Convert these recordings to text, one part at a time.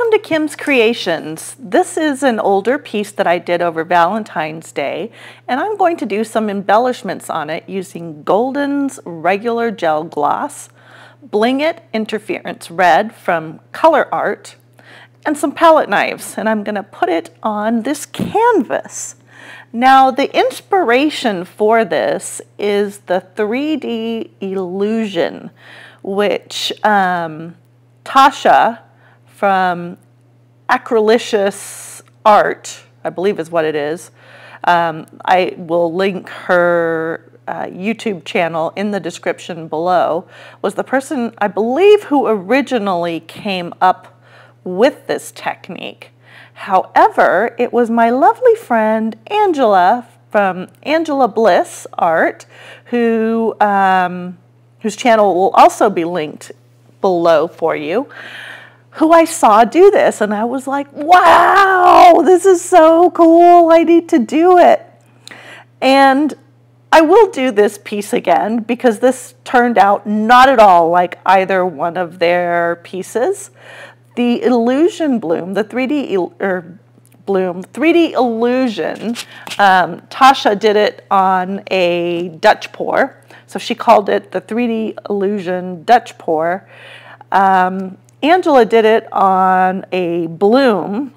Welcome to Kim's Creations. This is an older piece that I did over Valentine's Day, and I'm going to do some embellishments on it using Golden's regular gel gloss, Bling It Interference Red from ColourArte, and some palette knives, and I'm going to put it on this canvas. Now, the inspiration for this is the 3D illusion, which um, Tasha from Acrylicious Art, I believe is what it is. Um, I will link her uh, YouTube channel in the description below, was the person, I believe, who originally came up with this technique. However, it was my lovely friend Angela from Angela Bliss Art, who um, whose channel will also be linked below for you who I saw do this. And I was like, wow, this is so cool. I need to do it. And I will do this piece again because this turned out not at all like either one of their pieces. The illusion bloom, the 3D or er, bloom, 3D illusion, um, Tasha did it on a Dutch pour. So she called it the 3D illusion Dutch pour. Um, Angela did it on a bloom.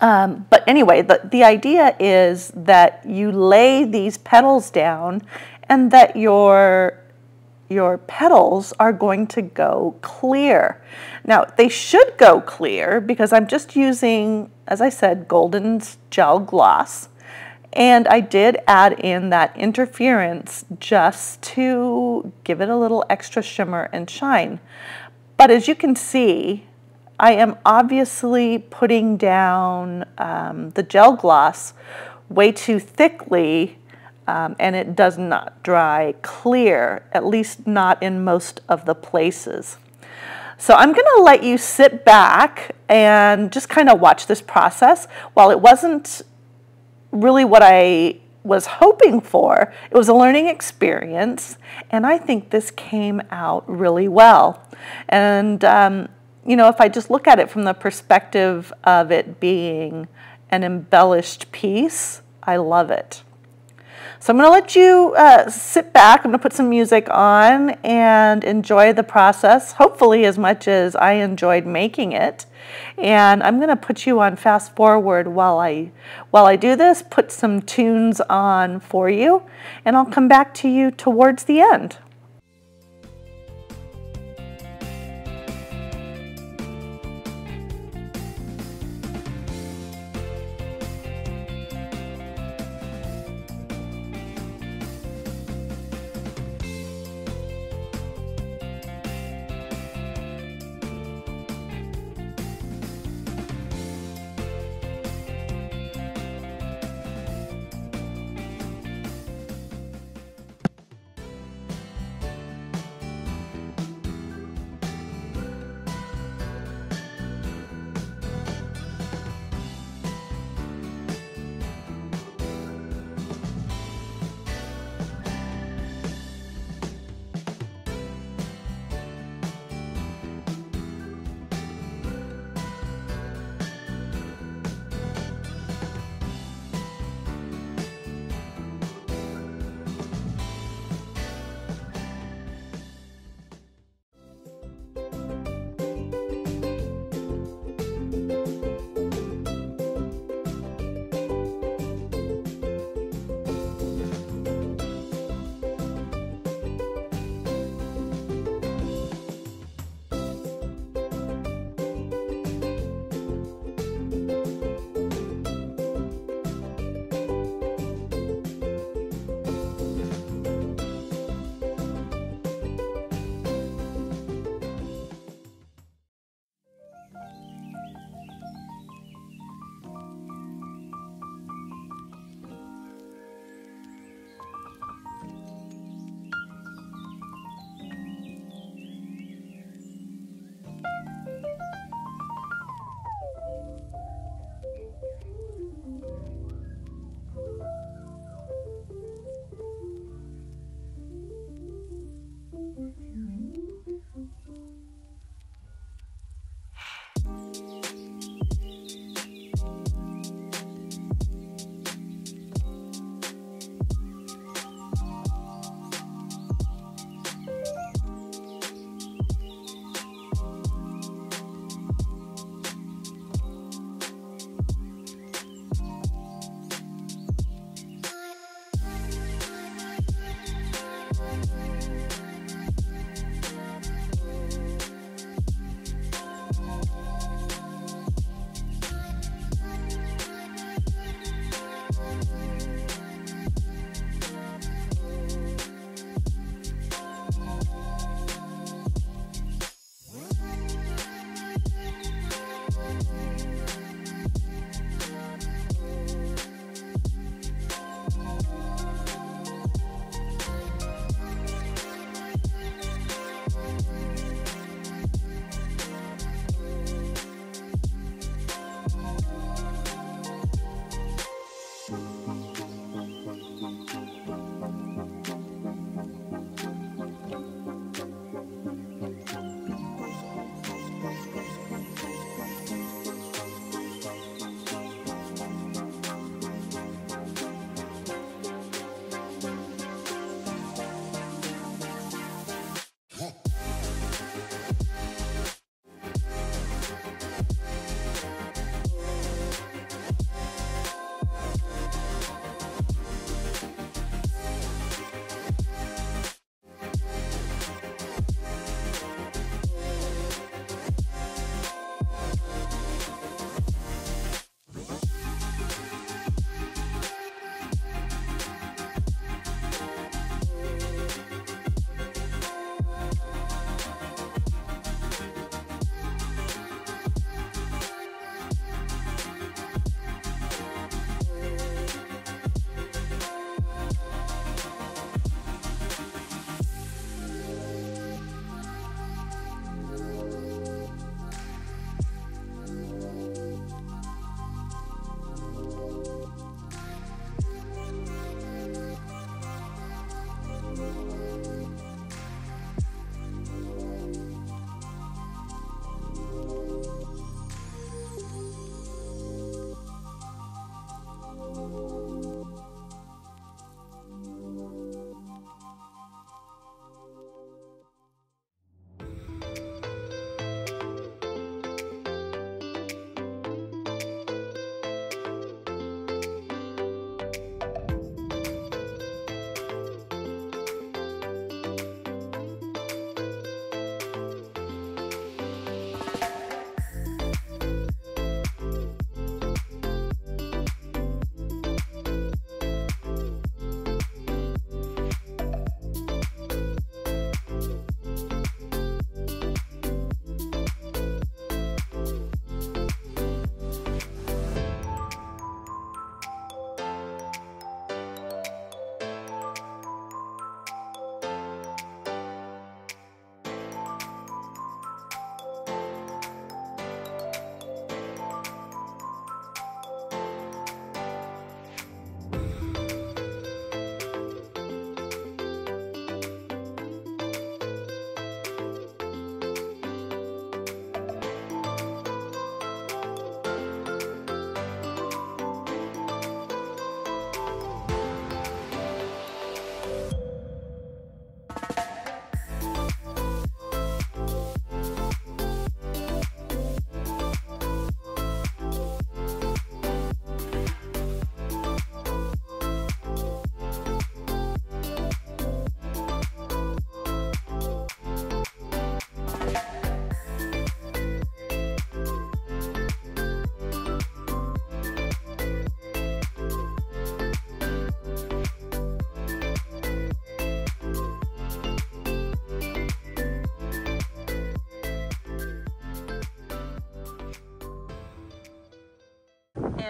Um, but anyway, the, the idea is that you lay these petals down and that your, your petals are going to go clear. Now, they should go clear because I'm just using, as I said, Golden's Gel Gloss. And I did add in that interference just to give it a little extra shimmer and shine. But as you can see, I am obviously putting down um, the gel gloss way too thickly um, and it does not dry clear, at least not in most of the places. So I'm going to let you sit back and just kind of watch this process. While it wasn't really what I was hoping for. It was a learning experience, and I think this came out really well. And, um, you know, if I just look at it from the perspective of it being an embellished piece, I love it. So I'm going to let you uh, sit back. I'm going to put some music on and enjoy the process, hopefully as much as I enjoyed making it. And I'm going to put you on fast forward while I, while I do this, put some tunes on for you, and I'll come back to you towards the end.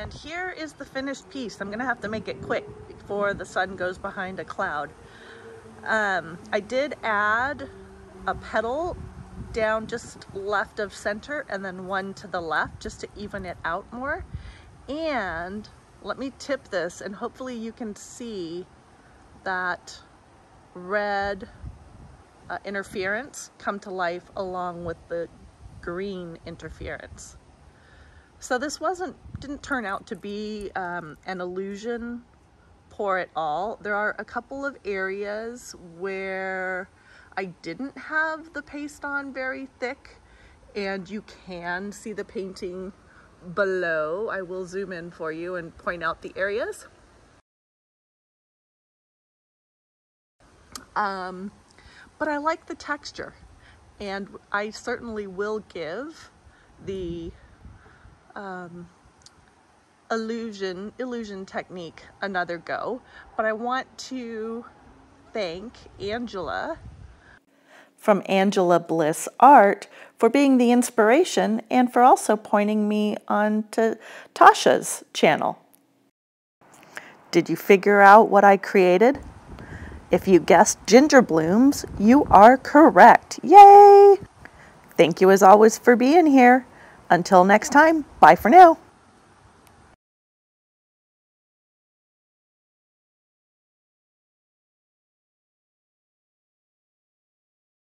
And here is the finished piece. I'm gonna have to make it quick before the sun goes behind a cloud. Um, I did add a petal down just left of center and then one to the left just to even it out more. And let me tip this and hopefully you can see that red uh, interference come to life along with the green interference. So this wasn't, didn't turn out to be um, an illusion pour at all. There are a couple of areas where I didn't have the paste on very thick and you can see the painting below. I will zoom in for you and point out the areas. Um, but I like the texture and I certainly will give the um, illusion, illusion technique another go, but I want to thank Angela from Angela Bliss Art for being the inspiration and for also pointing me on to Tasha's channel. Did you figure out what I created? If you guessed ginger blooms, you are correct. Yay! Thank you as always for being here. Until next time, bye for now.